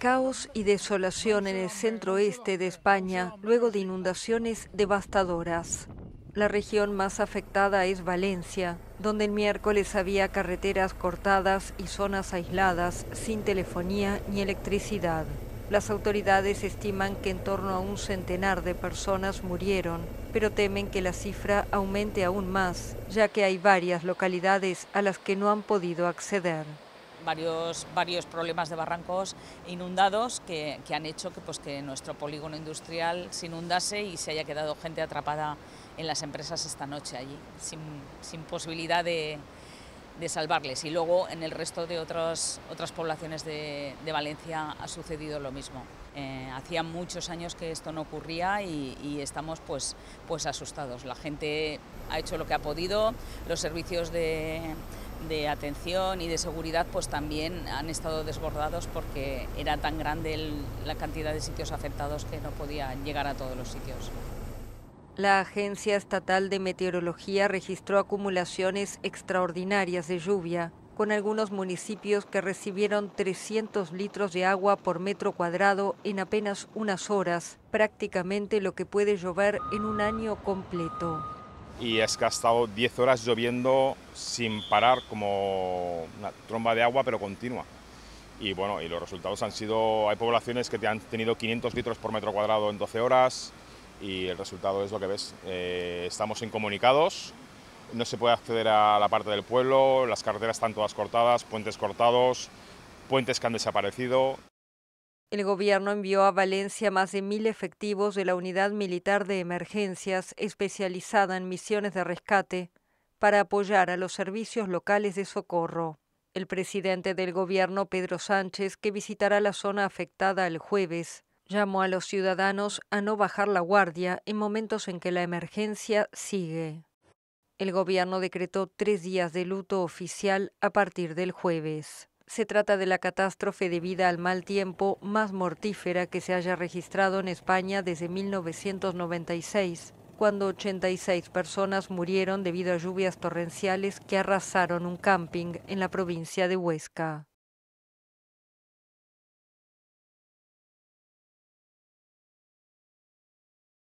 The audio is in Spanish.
Caos y desolación en el centro oeste de España luego de inundaciones devastadoras. La región más afectada es Valencia, donde el miércoles había carreteras cortadas y zonas aisladas sin telefonía ni electricidad. Las autoridades estiman que en torno a un centenar de personas murieron, pero temen que la cifra aumente aún más, ya que hay varias localidades a las que no han podido acceder varios, varios problemas de barrancos inundados que, han hecho que, pues, que nuestro polígono industrial se inundase y se haya quedado gente atrapada en las empresas esta noche allí, sin, posibilidad de, salvarles. Y luego en el resto de otras otras poblaciones de, Valencia ha sucedido lo mismo. Eh, hacía muchos años que esto no ocurría y, y, estamos pues, pues asustados. La gente ha hecho lo que ha podido, los servicios de, de atención y de seguridad pues también han estado desbordados porque era tan grande la cantidad de sitios afectados que no podían llegar a todos los sitios. La Agencia Estatal de Meteorología registró acumulaciones extraordinarias de lluvia, con algunos municipios que recibieron 300 litros de agua por metro cuadrado en apenas unas horas, prácticamente lo que puede llover en un año completo y es que ha estado 10 horas lloviendo sin parar como una tromba de agua pero continua. Y bueno, y los resultados han sido, hay poblaciones que han tenido 500 litros por metro cuadrado en 12 horas y el resultado es lo que ves. Eh, estamos incomunicados, no se puede acceder a la parte del pueblo, las carreteras están todas cortadas, puentes cortados, puentes que han desaparecido. El gobierno envió a Valencia más de mil efectivos de la Unidad Militar de Emergencias especializada en misiones de rescate para apoyar a los servicios locales de socorro. El presidente del gobierno, Pedro Sánchez, que visitará la zona afectada el jueves, llamó a los ciudadanos a no bajar la guardia en momentos en que la emergencia sigue. El gobierno decretó tres días de luto oficial a partir del jueves. Se trata de la catástrofe debida al mal tiempo más mortífera que se haya registrado en España desde 1996, cuando 86 personas murieron debido a lluvias torrenciales que arrasaron un camping en la provincia de Huesca.